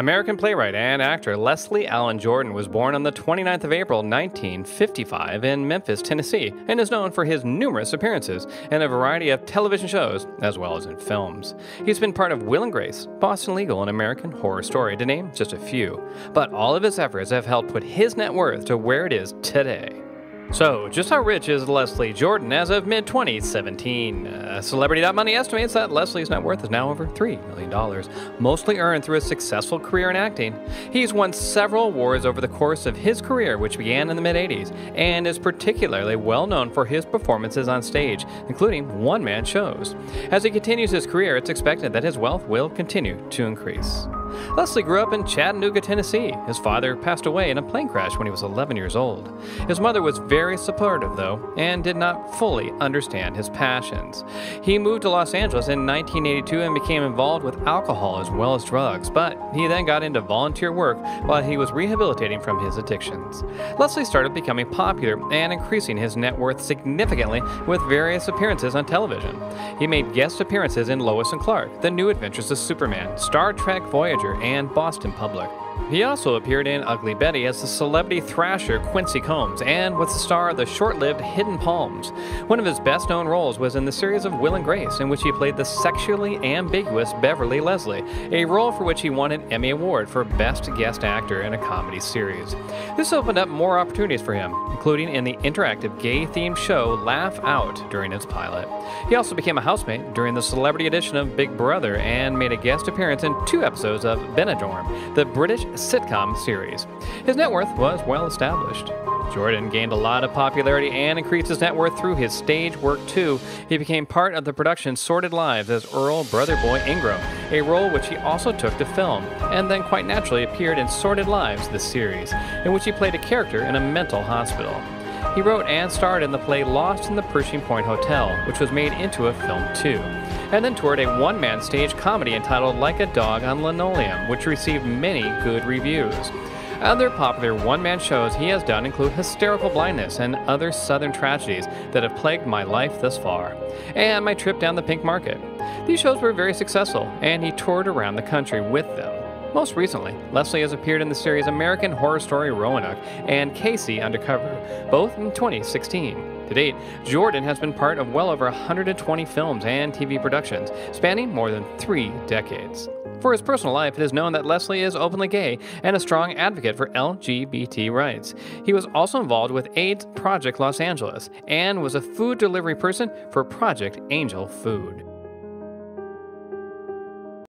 American playwright and actor Leslie Allen Jordan was born on the 29th of April 1955 in Memphis, Tennessee, and is known for his numerous appearances in a variety of television shows as well as in films. He's been part of Will and Grace, Boston Legal, and American Horror Story, to name just a few. But all of his efforts have helped put his net worth to where it is today. So, just how rich is Leslie Jordan as of mid 2017? Uh, Celebrity.money estimates that Leslie's net worth is now over $3 million, mostly earned through a successful career in acting. He's won several awards over the course of his career, which began in the mid 80s, and is particularly well known for his performances on stage, including one man shows. As he continues his career, it's expected that his wealth will continue to increase. Leslie grew up in Chattanooga, Tennessee. His father passed away in a plane crash when he was 11 years old. His mother was very supportive, though, and did not fully understand his passions. He moved to Los Angeles in 1982 and became involved with alcohol as well as drugs, but he then got into volunteer work while he was rehabilitating from his addictions. Leslie started becoming popular and increasing his net worth significantly with various appearances on television. He made guest appearances in Lois and Clark, The New Adventures of Superman, Star Trek Voyager, and Boston Public. He also appeared in Ugly Betty as the celebrity thrasher Quincy Combs and was the star of the short lived Hidden Palms. One of his best known roles was in the series of Will and Grace, in which he played the sexually ambiguous Beverly Leslie, a role for which he won an Emmy Award for Best Guest Actor in a Comedy Series. This opened up more opportunities for him, including in the interactive gay themed show Laugh Out during its pilot. He also became a housemate during the celebrity edition of Big Brother and made a guest appearance in two episodes of Benidorm, the British sitcom series. His net worth was well established. Jordan gained a lot of popularity and increased his net worth through his stage work too. He became part of the production Sordid Lives as Earl Brother Boy Ingram, a role which he also took to film, and then quite naturally appeared in Sordid Lives, the series, in which he played a character in a mental hospital. He wrote and starred in the play Lost in the Pershing Point Hotel, which was made into a film too, and then toured a one man stage comedy entitled Like a Dog on Linoleum, which received many good reviews. Other popular one man shows he has done include Hysterical Blindness and other southern tragedies that have plagued my life thus far, and my trip down the pink carpet. These shows were very successful, and he toured around the country with them. Most recently, Leslie has appeared in the series American Horror Story Roanoke and K.C. Undercover, both in 2016. To date, Jordan has been part of well over 120 films and TV productions, spanning more than three decades. For his personal life, it is known that Leslie is openly gay and a strong advocate for LGBT rights. He was also involved with AIDS Project Los Angeles and was a food delivery person for Project Angel Food.